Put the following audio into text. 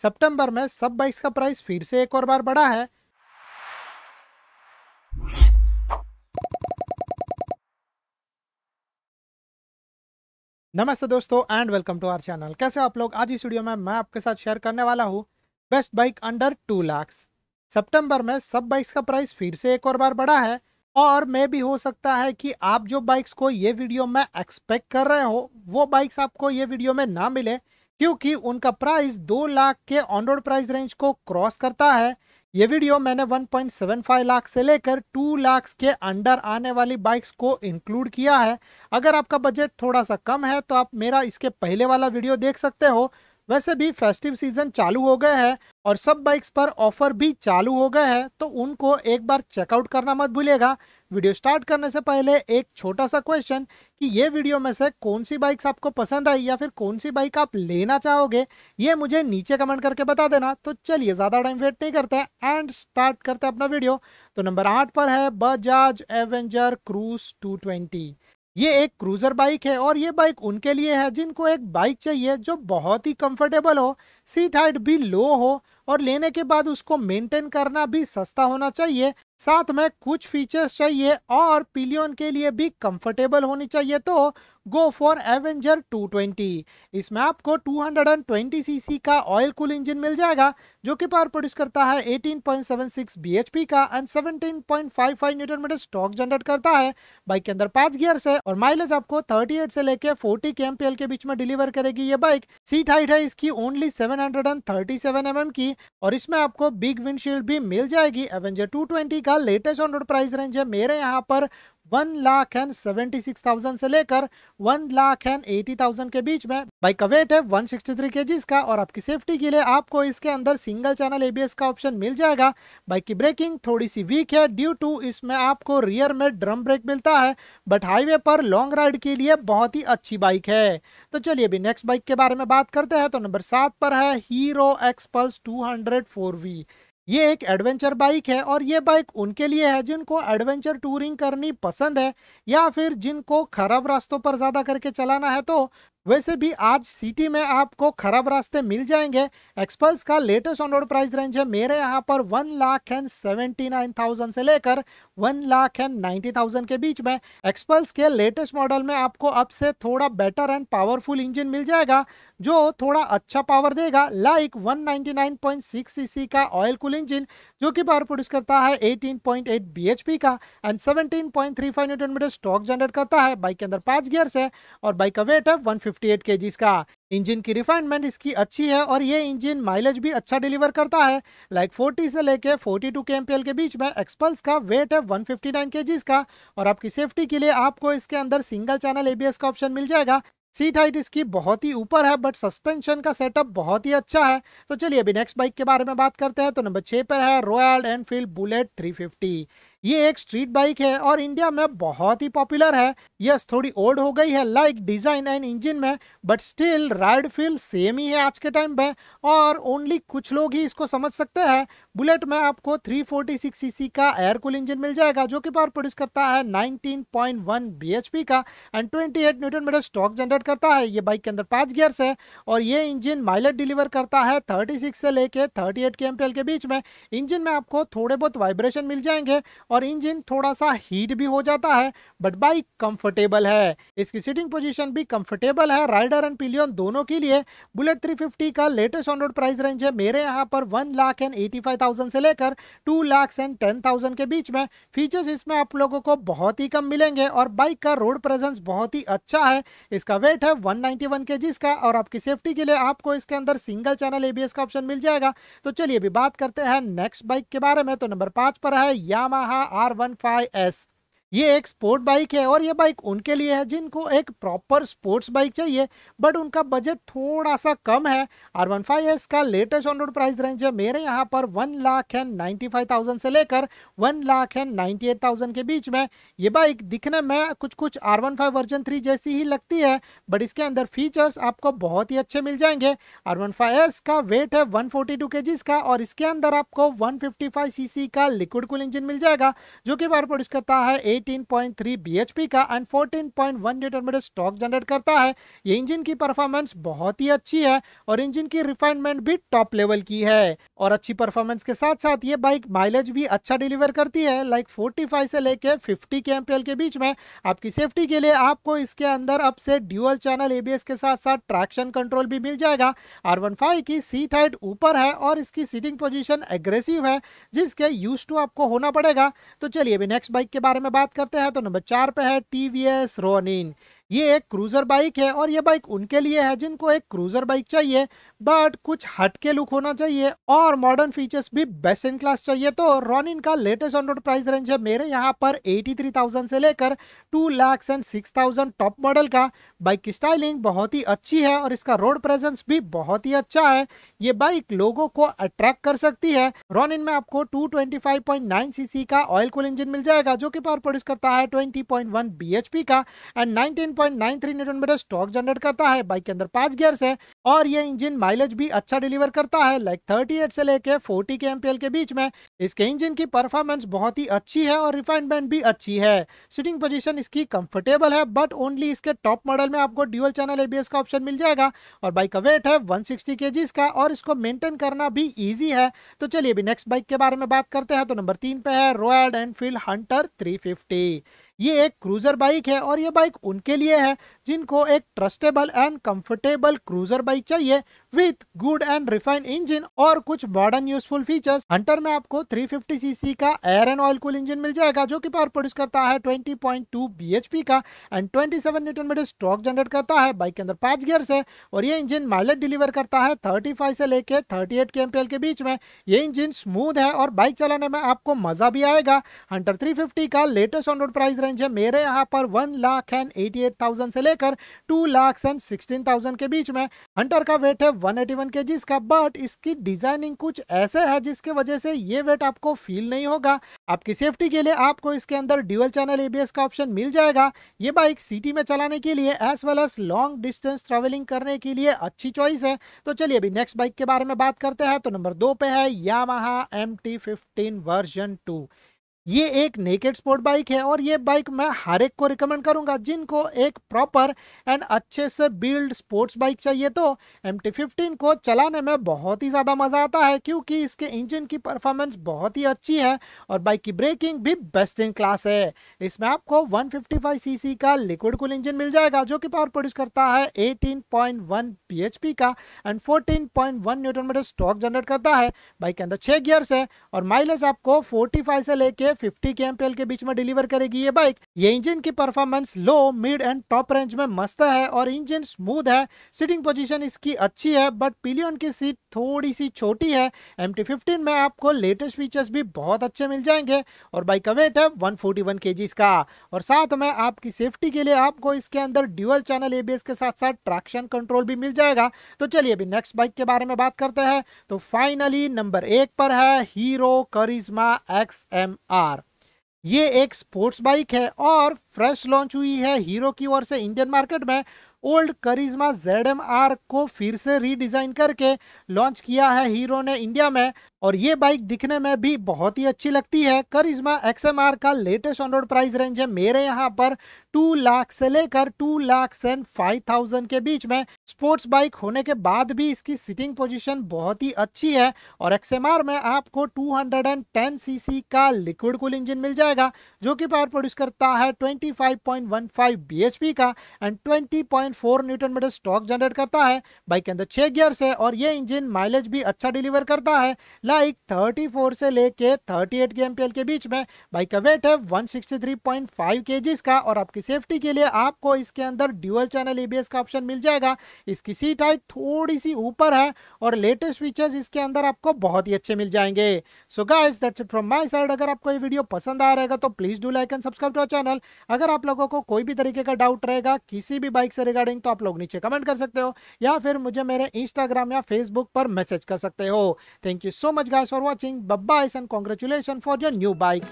सितंबर में सब बाइक्स का प्राइस फिर से एक और बार बढ़ा है। नमस्ते दोस्तों and welcome to our channel कैसे आप लोग? आज इस वीडियो में मैं आपके साथ शेयर करने वाला हूँ best bike under two lakhs सितंबर में सब बाइक्स का प्राइस फिर से एक और बार बढ़ा है और मे भी हो सकता है कि आप जो बाइक्स को ये वीडियो में एक्सपेक्ट कर रहे हो, वो बाइक्स आपको ये वीडियो में ना मिले। क्योंकि उनका प्राइस दो लाख के ऑन रोड प्राइस रेंज को क्रॉस करता है। ये वीडियो मैंने 1.75 लाख से लेकर 2 लाख के अंडर आने वाली बाइक्स को इंक्लूड किया है। अगर आपका बजट थोड़ा सा कम है तो आप मेरा इसके पहले वाला वीडियो देख सकते हो। वैसे भी फेस्टिव सीज़न चालू हो गए हैं और सब बाइक्स पर ऑफ़र भी चालू हो गए हैं तो उनको एक बार चेकआउट करना मत भूलिएगा। वीडियो स्टार्ट करने से पहले एक छोटा सा क्वेश्चन कि ये वीडियो में से कौन सी बाइक्स आपको पसंद आई या फिर कौन सी बाइक आप लेना चाहोगे, ये मुझे नीचे कमेंट करके बता देना। तो चलिए, ज़्यादा टाइम वेट नहीं करते एंड स्टार्ट करते अपना वीडियो तो नंबर आठ पर है बजाज एवेंजर क्रूज टू ये एक क्रूजर बाइक है और ये बाइक उनके लिए है जिनको एक बाइक चाहिए जो बहुत ही कंफर्टेबल हो सीट हाइट भी लो हो और लेने के बाद उसको मेंटेन करना भी सस्ता होना चाहिए। साथ में कुछ फीचर्स चाहिए और पिलियन के लिए भी कंफर्टेबल होनी चाहिए तो गो फॉर एवेंजर 220 इसमें आपको 220 सीसी का ऑयल कूल इंजन मिल जाएगा, जो कि पावर प्रोड्यूस करता है 18.76 bhp का एंड 17.55 न्यूटन मीटर स्टॉक जनरेट करता है। बाइक के अंदर पाँच गियर्स है और माइलेज आपको 38 से लेके 40 के एमपीएल के बीच में डिलीवर करेगी ये बाइक सीट हाइट है इसकी ओनली 737 mm की और इसमें आपको बिग विंडशील्ड भी मिल जाएगी। एवेंजर 220 का latest on road price range है। मेरे यहाँ पर one lakh and seventy six thousand से लेकर one lakh and eighty thousand के बीच में बाइक का वेट है वन सिक्सटी थ्री के का और आपकी सेफ्टी के लिए आपको इसके अंदर सिंगल चैनल एबीएस का ऑप्शन मिल जाएगा। बाइक की ब्रेकिंग थोड़ी सी वीक है ड्यू टू इसमें आपको रियर में ड्रम ब्रेक मिलता है बट हाईवे पर लॉन्ग राइड के लिए बहुत ही अच्छी बाइक है। तो चलिए अभी नेक्स्ट बाइक के बारे में बात करते हैं। तो नंबर सात पर है Hero Xpulse two hundred four V ये एक एडवेंचर बाइक है और ये बाइक उनके लिए है जिनको एडवेंचर टूरिंग करनी पसंद है या फिर जिनको खराब रास्तों पर ज़्यादा करके चलाना है। तो वैसे भी आज सिटी में आपको खराब रास्ते मिल जाएँगे। एक्सपल्स का latest on road price range है मेरे यहाँ पर one lakh and seventy nine thousand से लेकर one lakh and ninety thousand के बीच में एक्सपल्स के लेटेस्ट मॉडल में आपको अब से थोड़ा बेटर एंड पावरफुल इंजन मिल जाएगा। जो थोड़ा अच्छा पावर देगा लाइक 199.6 सीसी का ऑयल कूल इंजन जो कि पावर प्रोड्यूस करता है 18.8 bhp का एंड 17.35 न्यूटन मीटर स्टॉक जनरेट करता है बाइक के अंदर पाँच गियर्स है और बाइक का वेट है 158 केजीज का। इंजन की रिफाइनमेंट इसकी अच्छी है और ये इंजन माइलेज भी अच्छा डिलीवर करता है। लाइक 40 से लेके 42 टू के के बीच में एक्सपल्स का वेट है 159 फिफ्टी का। और आपकी सेफ्टी के लिए आपको इसके अंदर सिंगल चैनल एबीएस का ऑप्शन मिल जाएगा। सीट हाइट इसकी बहुत ही ऊपर है बट सस्पेंशन का सेटअप बहुत ही अच्छा है। तो चलिए अभी नेक्स्ट बाइक के बारे में बात करते हैं। तो नंबर छः पर है रॉयल एनफील्ड बुलेट 350 ये एक स्ट्रीट बाइक है और इंडिया में बहुत ही पॉपुलर है। यस थोड़ी ओल्ड हो गई है लाइक डिज़ाइन एंड इंजन में but still ride feel same ही है आज के टाइम पे और ओनली कुछ लोग ही इसको समझ सकते हैं। बुलेट में आपको 346 सीसी का एयर कूल इंजन मिल जाएगा, जो कि पावर प्रोड्यूस करता है 19.1 bhp का एंड 28 न्यूटन मीटर स्टॉक जनरेट करता है। ये बाइक के अंदर पाँच गियर्स है और ये इंजन माइलेज डिलीवर करता है 36 से लेके 38 के के बीच में। इंजन में आपको थोड़े बहुत वाइब्रेशन मिल जाएँगे और इंजन थोड़ा सा हीट भी हो जाता है बट बाइक कंफर्टेबल है। इसकी सीटिंग पोजीशन भी कंफर्टेबल है। राइडर एंड पिलियन दोनों के लिए बुलेट 350 का latest on road price range है। मेरे यहाँ पर one lakh and eighty five thousand से लेकर two lakh and ten thousand के बीच में फीचर्स इसमें आप लोगों को बहुत ही कम मिलेंगे और बाइक का रोड प्रेजेंस बहुत ही अच्छा है। इसका वेट है वन नाइनटी वन के और आपकी सेफ्टी के लिए आपको इसके अंदर सिंगल चैनल एबीएस का ऑप्शन मिल जाएगा। तो चलिए अभी बात करते हैं नेक्स्ट बाइक के बारे में। तो नंबर पाँच पर है Yamaha R one five S ये एक स्पोर्ट बाइक है और ये बाइक उनके लिए है, जिनको एक प्रॉपर स्पोर्ट्स बाइक चाहिए बट उनका बजट थोड़ा सा कम है। आर वन फाइव एस का latest on road price range है। मेरे यहाँ पर one lakh and ninety five thousand से लेकर one lakh and ninety eight thousand के बीच में ये बाइक दिखने में कुछ कुछ R one five version three जैसी ही लगती है बट इसके अंदर फीचर्स आपको बहुत ही अच्छे मिल जाएँगे। आर वन फाइव एस का वेट है one forty two K Gs का और इसके अंदर आपको one fifty five C C का लिक्विड कूल इंजन मिल जाएगा, जो कि बार प्रोड्यूस करता है 18.3 bhp का एंड 14.1 न्यूटन मीटर स्टॉक जनरेट करता है। ये इंजन की परफॉर्मेंस बहुत ही अच्छी है और इंजन की रिफाइनमेंट भी टॉप लेवल की है। और अच्छी परफॉर्मेंस के साथ साथ ये बाइक माइलेज भी अच्छा डिलीवर करती है। लाइक 45 से लेके 50 के एमपीएल के बीच में आपकी सेफ्टी के लिए आपको इसके अंदर अब से ड्यूअल चैनल एबीएस के साथ साथ ट्रैक्शन कंट्रोल भी मिल जाएगा। आर की सीट हाइट ऊपर है और इसकी सीटिंग पोजिशन एग्रेसिव है, जिसके यूज़ टू आपको होना पड़ेगा। तो चलिए अभी नेक्स्ट बाइक के बारे में बात करते हैं तो नंबर चार पे है टीवीएस रोनिन। ये एक क्रूजर बाइक है और ये बाइक उनके लिए है जिनको एक क्रूजर बाइक चाहिए बट कुछ हटके लुक होना चाहिए और मॉडर्न फीचर्स भी बेस्ट इन क्लास चाहिए। तो रॉनिन का latest on road price range है मेरे यहाँ पर 83,000 से लेकर two lakhs and six thousand top model का। बाइक की स्टाइलिंग बहुत ही अच्छी है और इसका रोड प्रेजेंस भी बहुत ही अच्छा है। ये बाइक लोगों को अट्रैक्ट कर सकती है। रॉनिन में आपको 225.9 सीसी का ऑयल कूल इंजन मिल जाएगा जो कि पावर प्रोड्यूस करता है 20.1 बीएचपी का एंड 19.93 न्यूटन मीटर स्टॉक जनरेट करता है। बाइक के अंदर पाँच गियर्स है। और ये इंजन माइलेज भी अच्छा डिलीवर करता है लाइक 38 से लेके 40 के एमपीएल के बीच में। इसके इंजन की परफॉर्मेंस बहुत ही अच्छी है और रिफाइनमेंट भी अच्छी है। सिटिंग पोजीशन इसकी कंफर्टेबल है बट ओनली इसके टॉप मॉडल में आपको ड्यूअल चैनल एबीएस का ऑप्शन मिल जाएगा। और बाइक का वेट है 160 सिक्सटी का और इसको मेंटेन करना भी ईजी है। तो चलिए अभी नेक्स्ट बाइक के बारे में बात करते हैं। तो नंबर तीन पे है रॉयल एनफील्ड हंटर 350 ये एक क्रूजर बाइक है और ये बाइक उनके लिए है, जिनको एक trustable and comfortable cruiser bike चाहिए। With good and refined engine और कुछ मॉडर्न यूजफुल फीचर्स हंटर में आपको 350 सीसी का air and oil cool engine मिल जाएगा, जो कि पावर प्रोड्यूस करता है 20.2 बीएचपी का एंड 27 न्यूटन मीटर स्टॉक जनरेट करता है बाइक के अंदर पाँच गियर्स है और ये इंजन माइलेज डिलीवर करता है 35 से लेके 38 के एमपीएल के बीच में। ये इंजन स्मूथ है और बाइक चलाने में आपको मज़ा भी आएगा। हंटर थ्री का latest on road price range है मेरे यहाँ पर one lakh and eighty eight से लेकर टू लाख एंड सिक्सटीन के बीच में। हंटर का वेट है वन एटी वन के का बट इसकी डिज़ाइनिंग कुछ ऐसे है जिसके वजह से ये वेट आपको फील नहीं होगा। आपकी सेफ्टी के लिए आपको इसके अंदर ड्यूअल चैनल एबीएस का ऑप्शन मिल जाएगा। ये बाइक सिटी में चलाने के लिए as well as long distance travelling करने के लिए अच्छी चॉइस है। तो चलिए अभी नेक्स्ट बाइक के बारे में बात करते हैं। तो नंबर दो पे है यामाहा एम वर्जन टू ये एक नेकेड स्पोर्ट बाइक है और ये बाइक मैं हर एक को रिकमेंड करूँगा, जिनको एक प्रॉपर एंड अच्छे से बिल्ड स्पोर्ट्स बाइक चाहिए। तो एम को चलाने में बहुत ही ज़्यादा मज़ा आता है, क्योंकि इसके इंजन की परफॉर्मेंस बहुत ही अच्छी है और बाइक की ब्रेकिंग भी बेस्ट इन क्लास है। इसमें आपको 155 सीसी का लिक्विड कूल इंजन मिल जाएगा, जो कि पावर प्रोड्यूस करता है 18.1 bhp का एंड 14.1 न्यूटन मीटर स्टॉक जनरेट करता है। बाइक के अंदर छः गियर्स है और माइलेज आपको 45 से लेके 50 के एमपीएल के बीच में डिलीवर करेगी ये बाइक। ये इंजन की performance low, mid and top range में मस्त है और इंजन स्मूथ है। सिटिंग पोजीशन इसकी अच्छी है, बट पिलियन की सीट थोड़ी सी छोटी है। एम टी में आपको लेटेस्ट फीचर्स भी बहुत अच्छे मिल जाएँगे और बाइक का वेट है वन फोर्टी का और साथ में आपकी सेफ्टी के लिए आपको इसके अंदर ड्यूअल चैनल एबीएस के साथ साथ ट्रैक्शन कंट्रोल भी मिल जाएगा। तो चलिए अभी नेक्स्ट बाइक के बारे में बात करते हैं। तो फाइनली नंबर एक पर है Hero Karizma X M R ये एक स्पोर्ट्स बाइक है और फ्रेश लॉन्च हुई है हीरो की ओर से इंडियन मार्केट में। ओल्ड करिश्मा जेड को फिर से रीडिज़ाइन करके लॉन्च किया है हीरो ने इंडिया में। और ये बाइक दिखने में भी बहुत ही अच्छी लगती है। करिश्मा एक्सएमआर का latest on road price range है मेरे यहाँ पर टू लाख से लेकर two lakh and five thousand के बीच में स्पोर्ट्स बाइक होने के बाद भी इसकी सिटिंग पोजीशन बहुत ही अच्छी है और एक्सएमआर में आपको 210 सीसी का लिक्विड कूल इंजन मिल जाएगा, जो कि पावर प्रोड्यूस करता है 25.15 bhp का एंड 20.4 न्यूटन मीटर स्टॉक जनरेट करता है। बाइक के अंदर छह गियर्स है और ये इंजन माइलेज भी अच्छा डिलीवर करता है। लाइक 34 से लेके 38 के एमपीएल के बीच में। बाइक का वेट है 163.5 केजीज का और आपकी सेफ्टी के लिए आपको इसके अंदर ड्यूअल चैनल एबीएस का ऑप्शन मिल जाएगा। इसकी सीट हाइट थोड़ी सी ऊपर है और लेटेस्ट फीचर्स इसके अंदर आपको बहुत ही अच्छे मिल जाएँगे। So guys that's it from my side अगर आपको ये वीडियो पसंद आ रहेगा तो please do like and subscribe to channel अगर आप लोगों को कोई भी तरीके का डाउट रहेगा, किसी भी बाइक से रिगार्डिंग तो आप लोग नीचे कमेंट कर सकते हो या फिर मुझे मेरे इंस्टाग्राम या फेसबुक पर मैसेज कर सकते हो। Thank you so much much guys for watching. Bye bye and congratulations for your new bike.